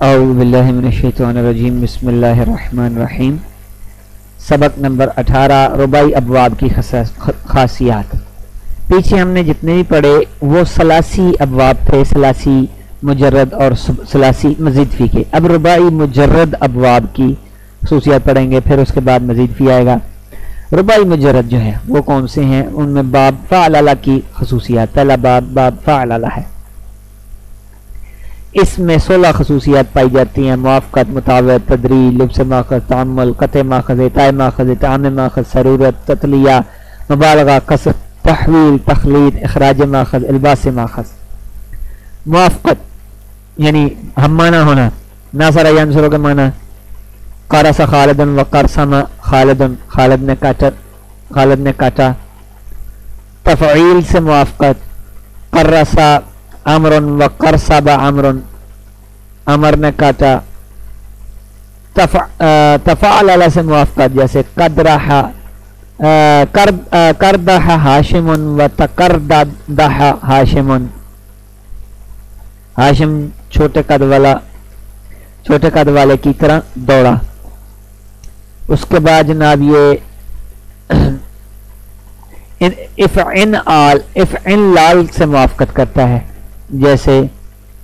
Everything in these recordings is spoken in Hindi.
अज़बिल्लिनशैतरजीम बसमीम सबक नंबर 18 रुबाई अबवाब की खासियात। पीछे हमने जितने भी पढ़े, वो सलासी अबवाब थे, सलासी मुजरद और सलासी मजीद फ़ी के। अब रुबाई मुजरद अबवाब की खसूसियात पढ़ेंगे, फिर उसके बाद मजीद फ़ी आएगा। रुबाई मुजरद जो है, वो कौन से हैं? उनमें बाब फ़ाला की खसूसियात। पहला बाब बाब फ़ाला है। इसमें सोलह खसूसियात पाई जाती हैं। मुआफ़त मुताव तदरी लुब्स माखज, तमल कत माखज ताय माखज ताम माखज, सरूरत, ततलिया, मुबालगा कसर तहवील, तखलीद अखराज माखज अल्बास माखज। मुआफ़त यानी हम माना होना। ना सारा यांसरों के माना। कारसा खालिदन व करसमा खालदन। खालद ने काटा। खालद ने काटा। तफ़ील से मुआफ़त कर्रसा अमरन व कर सबा अमरन। अमर ने काटा तफ़ाल से मुआफ़त जैसे कदरहा कर करदहा हाशिमन व तकरदहा हाशिमन। हाशिम छोटे कद वाला छोटे कद वाले की तरह दौड़ा। उसके बाद जनाब ये, इन, if in all, if in लाल से मुआफ़त करता है। जैसे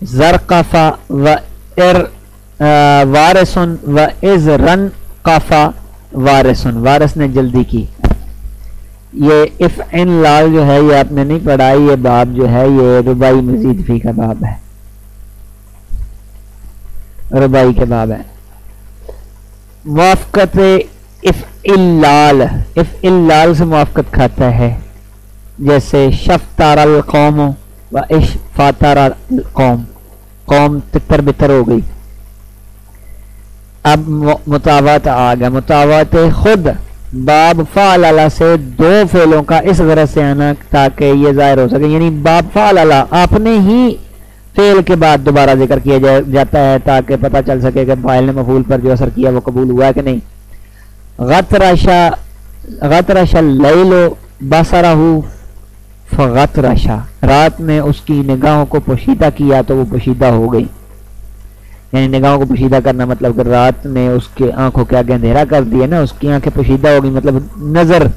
जरकाफा व एर वारसन व इज़ रन काफा वारसन। वारस ने जल्दी की। ये इफ़ इन लाल जो है, ये आपने नहीं पढ़ा ये बाब जो है, ये रुबाई मजीद फ़ी का बाब है। रुबाई के बाब है। मुआफ़त इफ़ इल्लाल इफ़ इल्लाल से मुआफ़त खाता है। जैसे शफ तारल कौम व इश फातारा कौम कौम तितर बितर हो गई। अब मुतावत आ गया। मुतावत खुद बाब फ़ाला से दो फेलों का इस गरज से आना ताकि ये ज़ाहिर हो सके। यानी बाब फ़ाला आपने ही फेल के बाद दोबारा ज़िक्र किया जा, जाता है ताकि पता चल सके कि फ़ाइल ने मफूल पर जो असर किया वो कबूल हुआ कि नहीं। गतराशा गतराशा ले लो बसराहू फ़गत रशा। रात में उसकी निगाहों को पोशीदा किया तो वो पोशीदा हो गई। यानी निगाहों को पोशीदा करना मतलब कि रात में उसके आँखों के आगे अंधेरा कर दिया ना, उसकी आँखें पोशीदा हो गई मतलब नज़र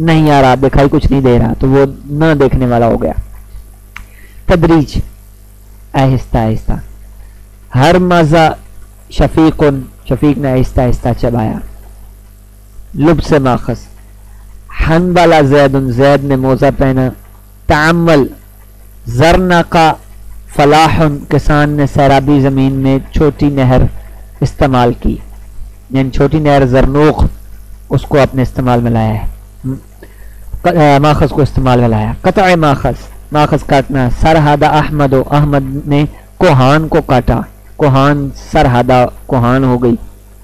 नहीं आ रहा, दिखाई कुछ नहीं दे रहा तो वो न देखने वाला हो गया। तदरीज आहिस्ता आहिस्ता। हर मज़ा शफीक शफीक ने आहिस्ता आहिस्ता चबाया। लुब से माखस। हनबाला जैद उन जैद ने मोजा पहना। तामल जरना का फलाहन किसान ने सैराबी ज़मीन में छोटी नहर इस्तेमाल की। यानी छोटी नहर जरनोख, उसको अपने इस्तेमाल में लाया है। माखज को इस्तेमाल में लाया। कत माखज माखज काटना। सरहदा अहमद अहमद ने कोहान को काटा। कोहान, सरहदा कोहान हो गई।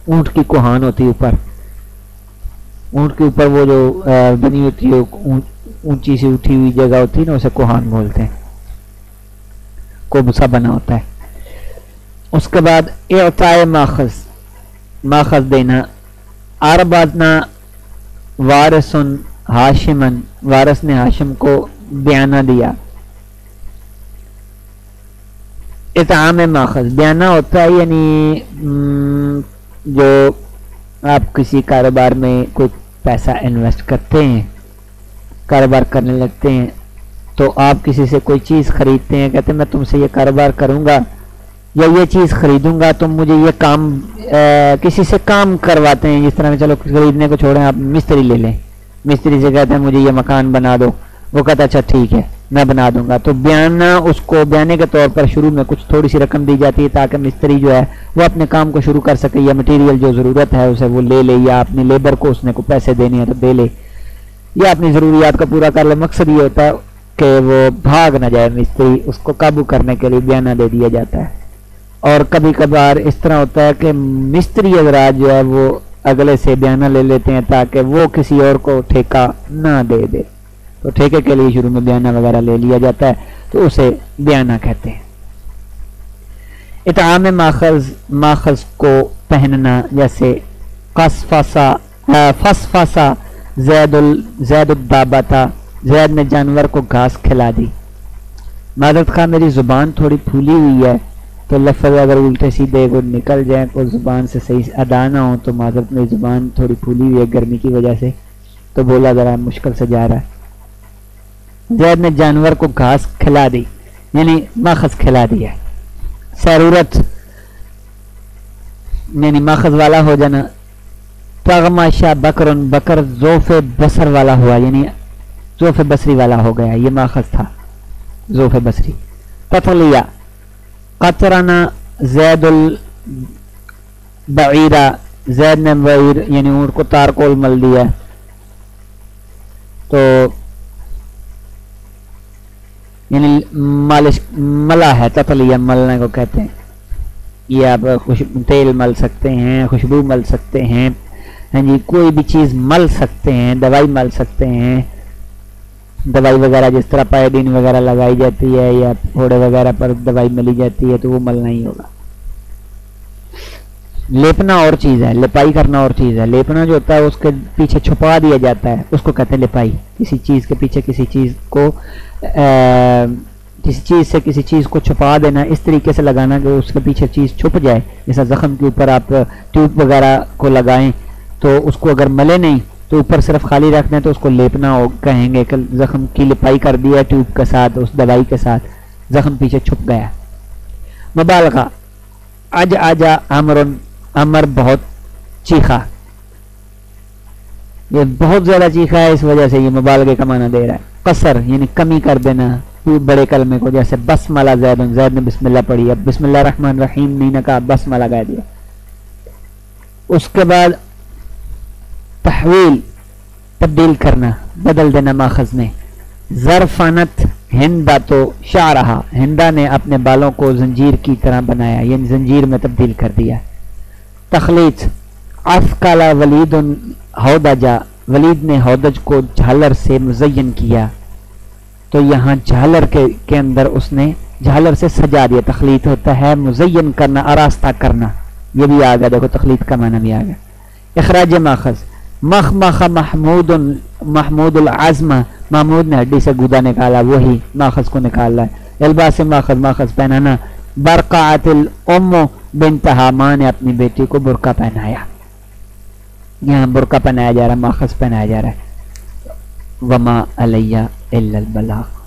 ऊँट की कोहान होती ऊपर। ऊँट के ऊपर वो जो बनी होती है ऊँची सी उठी हुई जगह होती है ना, उसे कोहान बोलते हैं। कोबसा बना होता है। उसके बाद एताए माखज। माखज देना। अरबाजना वारसन हाशिमन। वारस ने हाशिम को बयाना दिया। इताम माखज। बयाना होता है, यानी जो आप किसी कारोबार में कोई पैसा इन्वेस्ट करते हैं कारोबार करने लगते हैं। तो आप किसी से कोई चीज़ खरीदते हैं कहते हैं मैं तुमसे ये कारोबार करूँगा या ये चीज़ खरीदूँगा तुम मुझे ये काम आ, किसी से काम करवाते हैं। जिस तरह में चलो खरीदने को छोड़ें आप मिस्त्री ले लें। मिस्त्री से कहते हैं मुझे ये मकान बना दो। वो कहता अच्छा ठीक है मैं बना दूँगा। तो बयाना उसको बयाने के तौर पर शुरू में कुछ थोड़ी सी रकम दी जाती है ताकि मिस्त्री जो है वो अपने काम को शुरू कर सके या मटेरियल जो ज़रूरत है उसे वो ले ले या अपने लेबर को उसने को पैसे देने हैं तो दे ले। या अपनी ज़रूरियात का पूरा कर ले। मकसद ये होता है कि वो भाग ना जाए मिस्त्री। उसको काबू करने के लिए बयाना दे दिया जाता है। और कभी कभार इस तरह होता है कि मिस्त्री हजरात जो है वो अगले से बयाना ले लेते हैं ताकि वो किसी और को ठेका ना दे दे। तो ठेके के लिए शुरू में बयाना वगैरह ले लिया जाता है तो उसे बयाना कहते हैं। इताम माखज माखज को पहनना जैसे कसफसा फसफसा जैदुल जैदुद्दाबा था जैद ने जानवर को घास खिला दी। मादत खा मेरी ज़ुबान थोड़ी फूली हुई है तो लफ्ज़ अगर उल्टे सीधे को निकल जाए को ज़ुबान से सही अदा ना हो तो माजरत मेरी ज़ुबान थोड़ी फूली हुई है गर्मी की वजह से तो बोला ज़रा मुश्किल से जा रहा है। जैद ने जानवर को घास खिला दी, यानी माखज खिला दिया। ज़रूरत यानी माखज वाला हो जाना तगमाशा बकर बकर जोफ बसर वाला हुआ, यानी जोफ बसरी वाला हो गया, ये माखज था, जोफ बसरी। तथलिया कतराना जैदुल बईरा, जैद ने बईर, यानी ऊँट को तारकोल मल दिया। तो यानी मालिश, मला है ततलिया मलने को कहते हैं। ये आप खुश, तेल मल सकते हैं, खुशबू मल सकते हैं। हाँ जी, कोई भी चीज़ मल सकते हैं, दवाई मल सकते हैं। दवाई वगैरह जिस तरह पायोडीन वगैरह लगाई जाती है या फोड़े वगैरह पर दवाई मिली जाती है तो वो मलना ही होगा। लेपना और चीज़ है, लिपाई करना और चीज़ है। लेपना जो होता है, उसके पीछे छुपा दिया जाता है, उसको कहते हैं लिपाई। किसी चीज़ के पीछे किसी चीज़ को किसी चीज़ से किसी चीज़ को छुपा देना, इस तरीके से लगाना कि उसके पीछे चीज़ छुप जाए। जैसा ज़ख्म के ऊपर आप ट्यूब वगैरह को लगाएँ तो उसको अगर मले नहीं तो ऊपर सिर्फ़ खाली रख दें तो उसको लेपना हो, कहेंगे कि जख्म की लिपाई कर दिया ट्यूब के साथ, उस दवाई के साथ, जख्म पीछे छुप गया। मबाल का अज आजा अमर अमर बहुत चीखा। ये बहुत ज़्यादा चीखा है, इस वजह से ये मुबालगे का माना दे रहा है। कसर, यानी कमी कर देना बड़े कलमे को, जैसे बस मला जैद जैद ने बिस्मिल्लाह पढ़ी अब बिस्मिल्लाह रहमान रहीम नहीं ने कहा बस मला गा दिया। उसके बाद तहवील तब्दील करना बदल देना माखज ने जरफानत हिंदा तो शाह रहा हिंदा ने अपने बालों को जंजीर की तरह बनाया यानी जंजीर में तब्दील कर दिया तखलीत अफकाला वलीद हौदजा वलीद ने हौदज को झालर से मुजयन किया तो यहाँ झालर के, के अंदर उसने झालर से सजा दिया तखलीत होता है मुजयन करना आरास्ता करना ये भी आ गया देखो तखलीत का माना भी आ गया अखराज माखज मख मख महमूद महमूद आजमा महमूद ने हड्डी से गुदा निकाला वही माखज को निकाला है अलबा से माखज माखज पहनाना बरक़ातिल उम्मो बिनत हामा ने अपनी बेटी को बुरका पहनाया यहाँ बुरका पहनाया जा रहा है माखज पहनाया जा रहा है वमा अलैया बलाग